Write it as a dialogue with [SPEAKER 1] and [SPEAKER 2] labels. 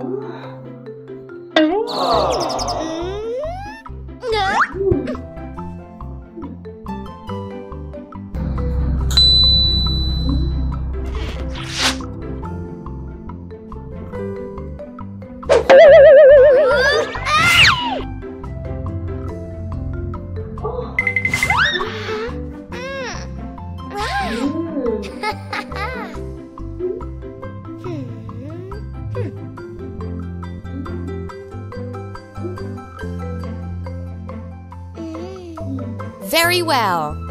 [SPEAKER 1] Hmm. very well.